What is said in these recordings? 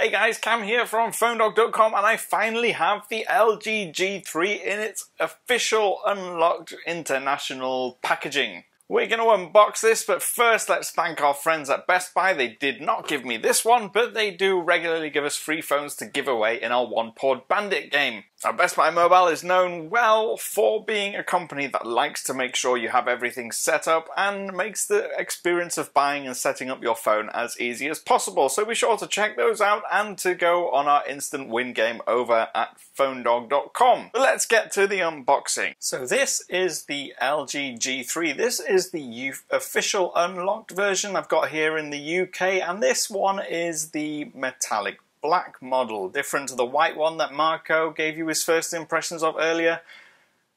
Hey guys, Cam here from PhoneDog.com and I finally have the LG G3 in its official unlocked international packaging. We're going to unbox this, but first let's thank our friends at Best Buy. They did not give me this one, but they do regularly give us free phones to give away in our One Port Bandit game. Now, Best Buy Mobile is known well for being a company that likes to make sure you have everything set up and makes the experience of buying and setting up your phone as easy as possible. So be sure to check those out and to go on our instant win game over at phonedog.com. But let's get to the unboxing. So this is the LG G3. This is the official unlocked version I've got here in the UK and this one is the metallic black model, different to the white one that Marco gave you his first impressions of earlier.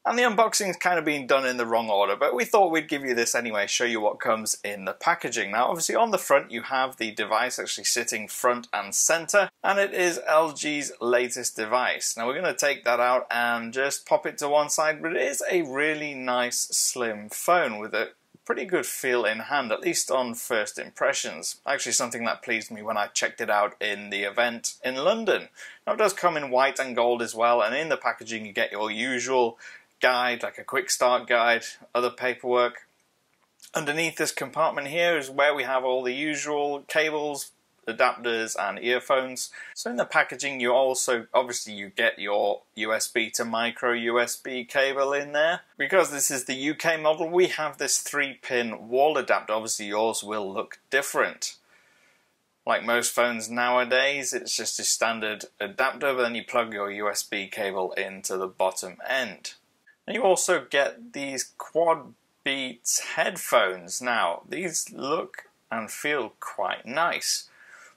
And the unboxing's kind of being done in the wrong order, but we thought we'd give you this anyway, show you what comes in the packaging. Now, obviously on the front you have the device actually sitting front and center, and it is LG's latest device. Now we're going to take that out and just pop it to one side, but it is a really nice slim phone with a pretty good feel in hand, at least on first impressions. Actually, something that pleased me when I checked it out in the event in London. Now, it does come in white and gold as well, and in the packaging, you get your usual guide, like a quick start guide, other paperwork. Underneath this compartment here is where we have all the usual cables, adapters and earphones. So in the packaging you also, obviously you get your USB to micro USB cable in there. Because this is the UK model we have this 3 pin wall adapter, obviously yours will look different. Like most phones nowadays, it's just a standard adapter, but then you plug your USB cable into the bottom end. And you also get these Quad Beats headphones. Now, these look and feel quite nice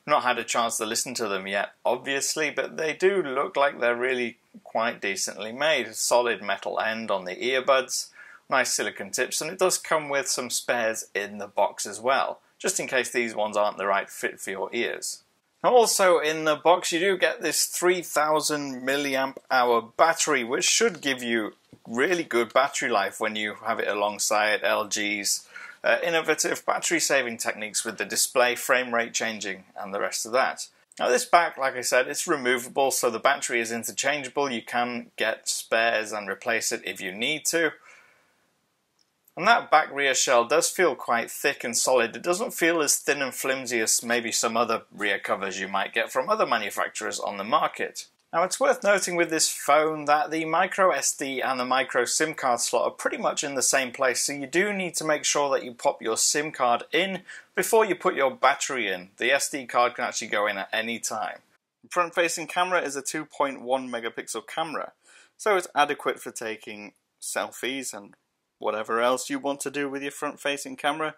not had a chance to listen to them yet, obviously, but they do look like they're really quite decently made. Solid metal end on the earbuds, nice silicon tips, and it does come with some spares in the box as well, just in case these ones aren't the right fit for your ears. Also in the box you do get this 3000 milliamp hour battery which should give you really good battery life when you have it alongside LG's uh, innovative battery saving techniques with the display frame rate changing and the rest of that. Now this back, like I said, it's removable so the battery is interchangeable. You can get spares and replace it if you need to. And that back rear shell does feel quite thick and solid. It doesn't feel as thin and flimsy as maybe some other rear covers you might get from other manufacturers on the market. Now it's worth noting with this phone that the micro SD and the micro SIM card slot are pretty much in the same place so you do need to make sure that you pop your SIM card in before you put your battery in. The SD card can actually go in at any time. The front facing camera is a 2.1 megapixel camera so it's adequate for taking selfies and whatever else you want to do with your front facing camera.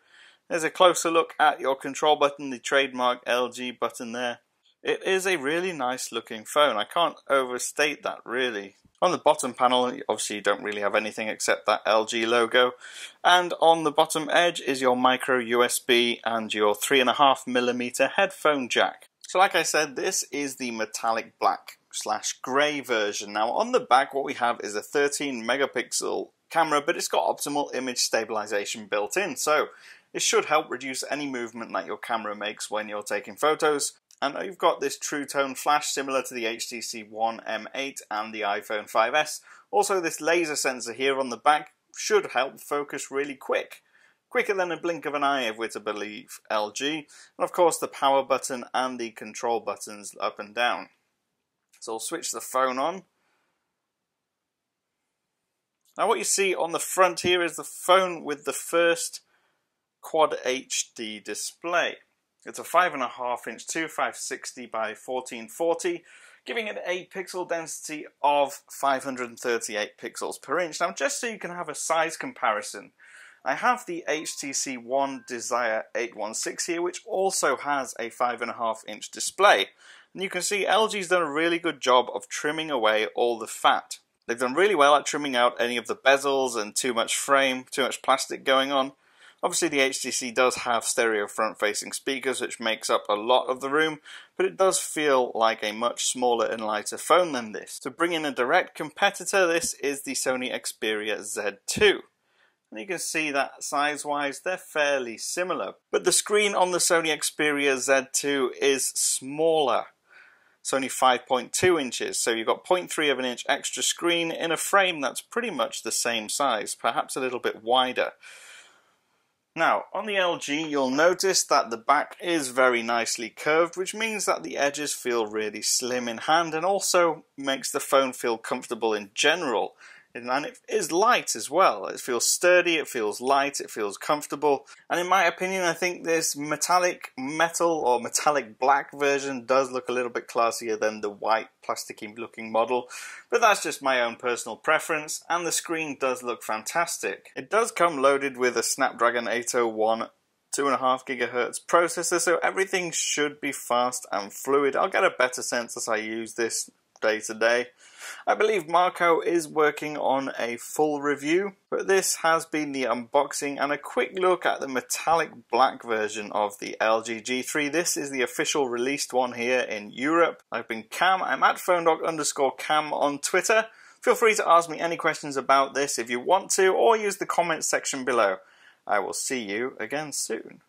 There's a closer look at your control button, the trademark LG button there it is a really nice looking phone. I can't overstate that really. On the bottom panel, obviously you don't really have anything except that LG logo. And on the bottom edge is your micro USB and your 3.5mm headphone jack. So like I said, this is the metallic black slash grey version. Now on the back what we have is a 13 megapixel camera, but it's got optical image stabilization built in. So it should help reduce any movement that your camera makes when you're taking photos and you've got this True Tone flash similar to the HTC One M8 and the iPhone 5S. Also this laser sensor here on the back should help focus really quick. Quicker than a blink of an eye if we're to believe LG. And of course the power button and the control buttons up and down. So I'll switch the phone on. Now what you see on the front here is the phone with the first Quad HD display. It's a 5.5 inch 2560 by 1440, giving it a pixel density of 538 pixels per inch. Now, just so you can have a size comparison, I have the HTC One Desire 816 here, which also has a 5.5 inch display. And you can see LG's done a really good job of trimming away all the fat. They've done really well at trimming out any of the bezels and too much frame, too much plastic going on. Obviously the HTC does have stereo front-facing speakers which makes up a lot of the room, but it does feel like a much smaller and lighter phone than this. To bring in a direct competitor, this is the Sony Xperia Z2. And you can see that size-wise they're fairly similar. But the screen on the Sony Xperia Z2 is smaller. It's only 5.2 inches, so you've got 0.3 of an inch extra screen in a frame that's pretty much the same size, perhaps a little bit wider. Now, on the LG, you'll notice that the back is very nicely curved, which means that the edges feel really slim in hand and also makes the phone feel comfortable in general and it is light as well. It feels sturdy, it feels light, it feels comfortable. And in my opinion, I think this metallic metal or metallic black version does look a little bit classier than the white plasticky looking model. But that's just my own personal preference, and the screen does look fantastic. It does come loaded with a Snapdragon 801 2.5 gigahertz processor, so everything should be fast and fluid. I'll get a better sense as I use this day to day. I believe Marco is working on a full review, but this has been the unboxing and a quick look at the metallic black version of the LG G3. This is the official released one here in Europe. I've been Cam, I'm at PhoneDog underscore Cam on Twitter. Feel free to ask me any questions about this if you want to, or use the comments section below. I will see you again soon.